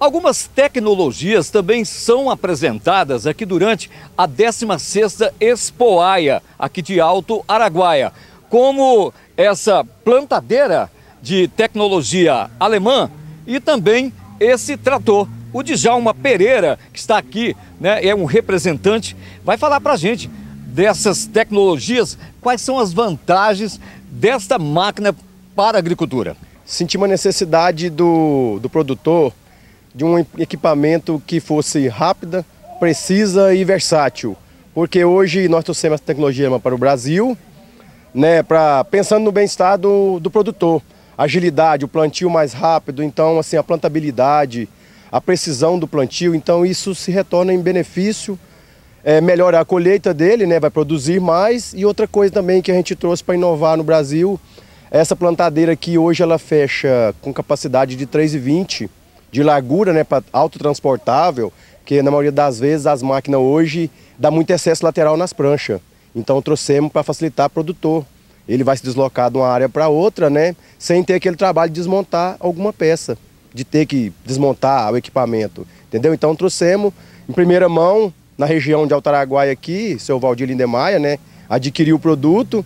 Algumas tecnologias também são apresentadas aqui durante a 16ª Expoaia, aqui de Alto Araguaia, como essa plantadeira de tecnologia alemã e também esse trator. O Djalma Pereira, que está aqui, né, é um representante, vai falar para a gente dessas tecnologias, quais são as vantagens desta máquina para a agricultura. Senti uma necessidade do, do produtor de um equipamento que fosse rápida, precisa e versátil. Porque hoje nós trouxemos a tecnologia para o Brasil, né, pra, pensando no bem-estar do, do produtor. Agilidade, o plantio mais rápido, então assim, a plantabilidade, a precisão do plantio, então isso se retorna em benefício, é, melhora a colheita dele, né, vai produzir mais. E outra coisa também que a gente trouxe para inovar no Brasil, essa plantadeira aqui hoje ela fecha com capacidade de 3,20 de largura, né, para autotransportável, que na maioria das vezes as máquinas hoje dá muito excesso lateral nas pranchas. Então trouxemos para facilitar o produtor. Ele vai se deslocar de uma área para outra, né, sem ter aquele trabalho de desmontar alguma peça, de ter que desmontar o equipamento, entendeu? Então trouxemos em primeira mão na região de Altaraguaia aqui, seu Valdir Lindemaia, né, adquiriu o produto,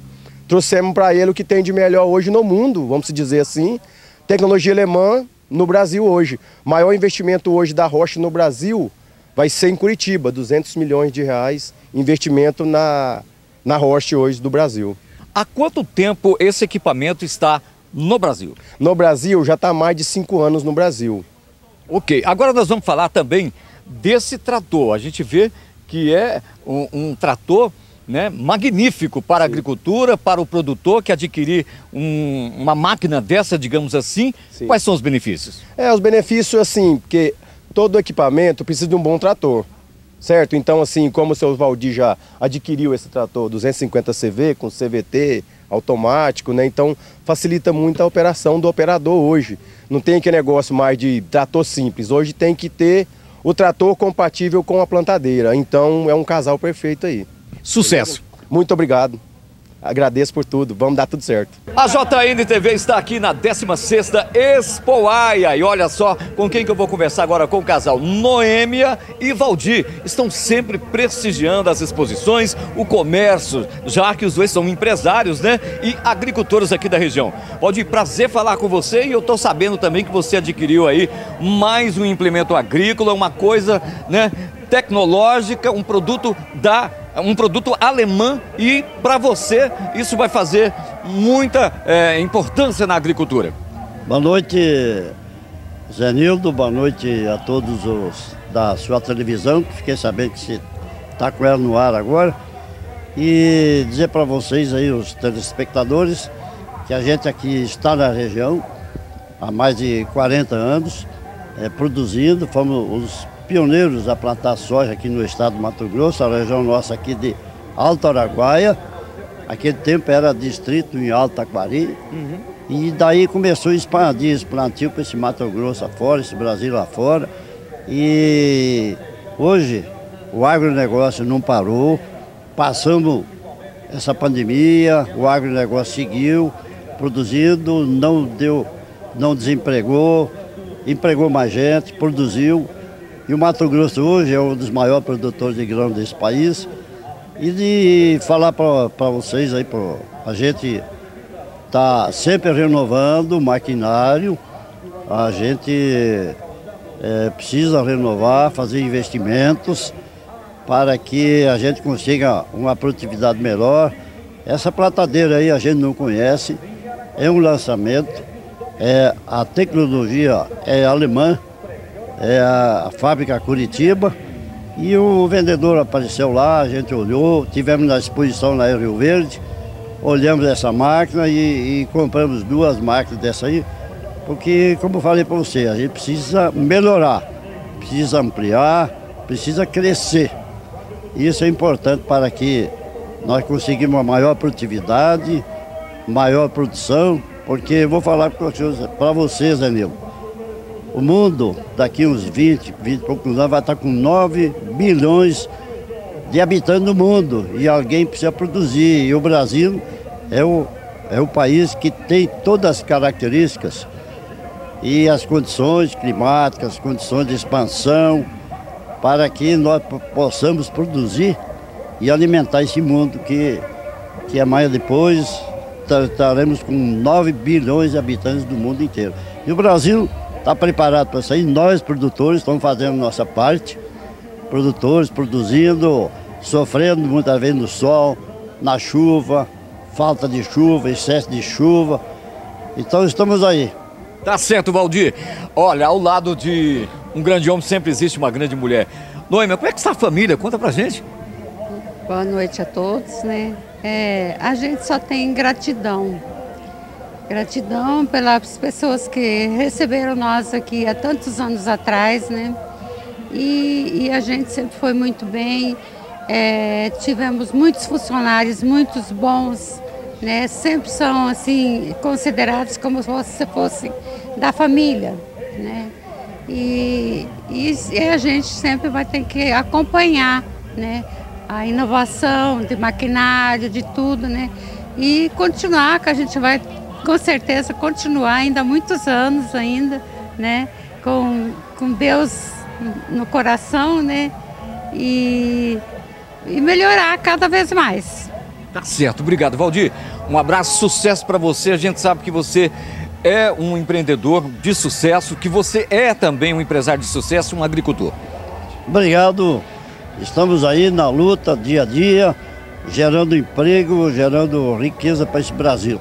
trouxemos para ele o que tem de melhor hoje no mundo, vamos dizer assim, tecnologia alemã no Brasil hoje. O maior investimento hoje da Roche no Brasil vai ser em Curitiba, 200 milhões de reais, investimento na, na Roche hoje do Brasil. Há quanto tempo esse equipamento está no Brasil? No Brasil já está há mais de cinco anos no Brasil. Ok, agora nós vamos falar também desse trator. A gente vê que é um, um trator né, magnífico para a agricultura, para o produtor que adquirir um, uma máquina dessa, digamos assim. Sim. Quais são os benefícios? É, os benefícios, assim, porque todo equipamento precisa de um bom trator, certo? Então, assim, como o seu Valdir já adquiriu esse trator 250 CV com CVT automático, né? Então, facilita muito a operação do operador hoje. Não tem aquele negócio mais de trator simples. Hoje tem que ter o trator compatível com a plantadeira. Então, é um casal perfeito aí. Sucesso. Muito obrigado. Agradeço por tudo, vamos dar tudo certo. A JN TV está aqui na 16ª Expoaia e olha só com quem que eu vou conversar agora com o casal Noêmia e Valdir. Estão sempre prestigiando as exposições, o comércio, já que os dois são empresários, né? E agricultores aqui da região. Valdir, prazer falar com você e eu estou sabendo também que você adquiriu aí mais um implemento agrícola, uma coisa, né? Tecnológica, um produto da um produto alemão e para você isso vai fazer muita é, importância na agricultura. Boa noite, Zenildo, boa noite a todos os da sua televisão, que fiquei sabendo que você está com ela no ar agora. E dizer para vocês aí, os telespectadores, que a gente aqui está na região há mais de 40 anos, é, produzindo, fomos os pioneiros a plantar soja aqui no estado do Mato Grosso, a região nossa aqui de Alto Araguaia. Aquele tempo era distrito em Alto Aquari. Uhum. E daí começou a expandir esse plantio para esse Mato Grosso afora, esse Brasil lá fora. E hoje o agronegócio não parou, passamos essa pandemia, o agronegócio seguiu produzindo, não deu, não desempregou, empregou mais gente, produziu. E o Mato Grosso hoje é um dos maiores produtores de grão desse país. E de falar para vocês aí, pra, a gente está sempre renovando o maquinário, a gente é, precisa renovar, fazer investimentos para que a gente consiga uma produtividade melhor. Essa platadeira aí a gente não conhece, é um lançamento, é, a tecnologia é alemã, é a fábrica Curitiba. E o vendedor apareceu lá, a gente olhou, tivemos na exposição na Rio Verde, olhamos essa máquina e, e compramos duas máquinas dessa aí, porque, como falei para você, a gente precisa melhorar, precisa ampliar, precisa crescer. Isso é importante para que nós conseguimos uma maior produtividade, maior produção, porque vou falar para vocês, Danilo, o mundo, daqui uns 20, 20 e poucos anos, vai estar com 9 bilhões de habitantes no mundo e alguém precisa produzir. E o Brasil é o, é o país que tem todas as características e as condições climáticas, as condições de expansão, para que nós possamos produzir e alimentar esse mundo que, que amanhã depois estaremos com 9 bilhões de habitantes do mundo inteiro. E o Brasil está preparado para isso aí, nós produtores estamos fazendo nossa parte, produtores produzindo, sofrendo muitas vezes no sol, na chuva, falta de chuva, excesso de chuva. Então estamos aí. Tá certo, Valdir. Olha, ao lado de um grande homem sempre existe uma grande mulher. Noêmia, como é que está a família? Conta pra gente. Boa noite a todos, né? É, a gente só tem gratidão. Gratidão pelas pessoas que receberam nós aqui há tantos anos atrás, né? E, e a gente sempre foi muito bem. É, tivemos muitos funcionários, muitos bons, né? Sempre são assim considerados como se fossem da família, né? E, e, e a gente sempre vai ter que acompanhar, né? A inovação de maquinário, de tudo, né? E continuar, que a gente vai com certeza continuar ainda muitos anos ainda, né? Com, com Deus no coração, né? E e melhorar cada vez mais. Tá certo, obrigado, Valdir. Um abraço, sucesso para você. A gente sabe que você é um empreendedor de sucesso, que você é também um empresário de sucesso, um agricultor. Obrigado. Estamos aí na luta dia a dia, gerando emprego, gerando riqueza para esse Brasil.